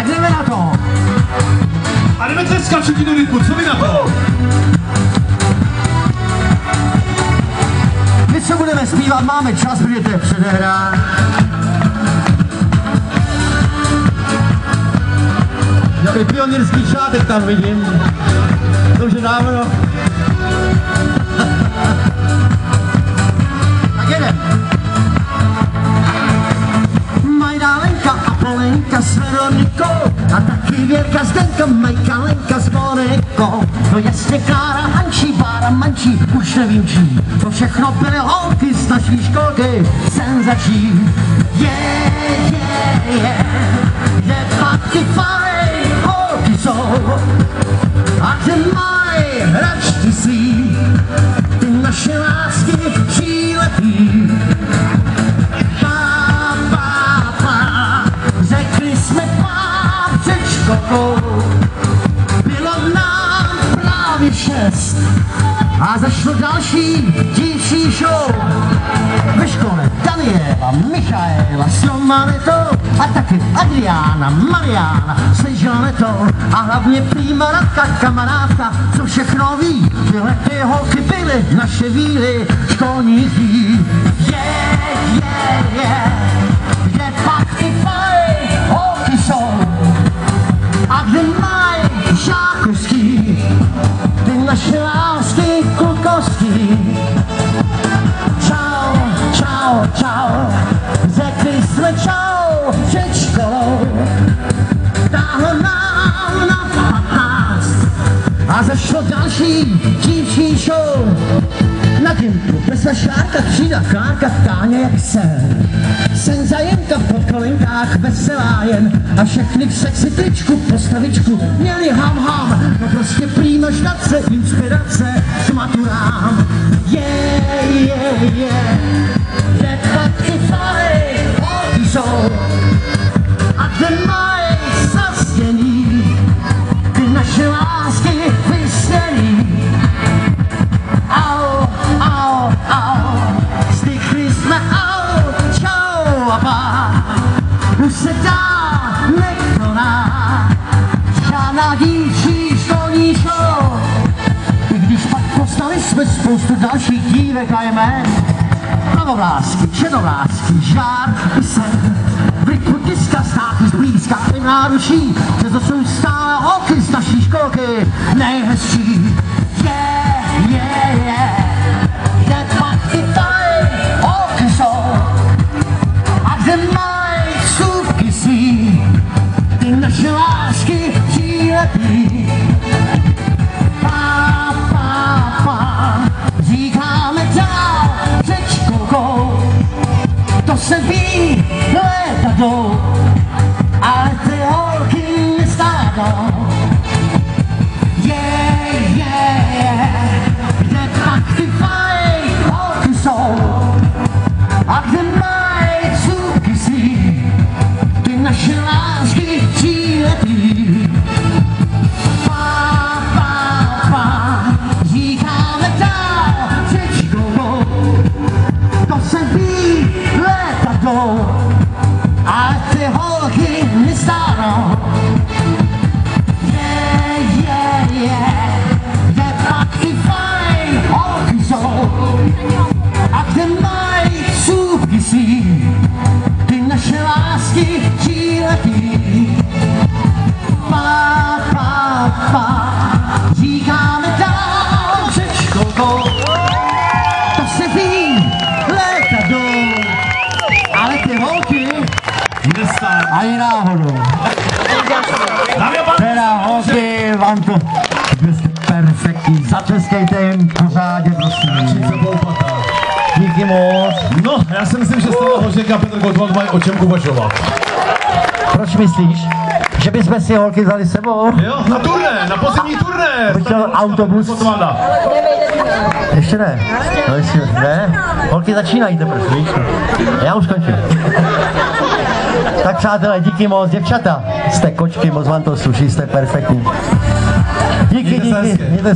Tak jdeme na to. A jdeme tleskat všichni do rytmu, co vy na to? My co budeme zpívat, máme čas, protože to je předehra. Nějaký pionýrský šátek tam vidím. To už je dávno. Majdálenka a Polenka s Veronikou a taky Věrka Zdenka, Majka, Lenka s Monikou. No jasně Klára, Ančí, Bára, Mančí, už nevím čí. To všechno byly holky z naší školky, senzační. Je, je, je, kde pak ty fajn holky jsou a kde mají hračky svý, právě šest a zašlo další dívčí show. Ve škole Daniela, Michaela, Romanetou a taky Adriána, Mariána, slyšela to a hlavně prýma Radka, kamarádka, co všechno ví. Tyhle ty holky byly naše víly školníky. Je, je, je, kde a zašlo další dívčí show. Na Gimplu plesla šárka, třída, Klárka, Táně jak sen. Sen zajenka v podkolinkách, veselá jen a všechny v sexy tričku, postavičku měli ham ham. No prostě prýma štace, inspirace k maturám. Je, spoustu dalších dívek a jmen, pravovlásky, černovlásky, žár i sen, v rytmu diska státy zblízka i náruší, to jsou stále holky z naší školky nejhezčí. To se ví, léta jdou, ale ty holky nestávnou. Je, ani náhodou. Teda holky, vám to byl jste perfektní, zatleskejte jim pořádně, prosím. Díky moc. No, já si myslím, že Stella Hořek a Petr Gottwald mají o čem uvažovat. Proč myslíš, že bychom si holky vzali s sebou? Jo, na turné, na pozemní turné. Bych chtěl autobus. Gottwalda. Ještě ne. No ještě ne. Holky začínají teprve, víš? Já už končím. Tak přátelé, díky moc, děvčata. Jste kočky, moc vám to sluší, jste perfektní. Díky, díky. se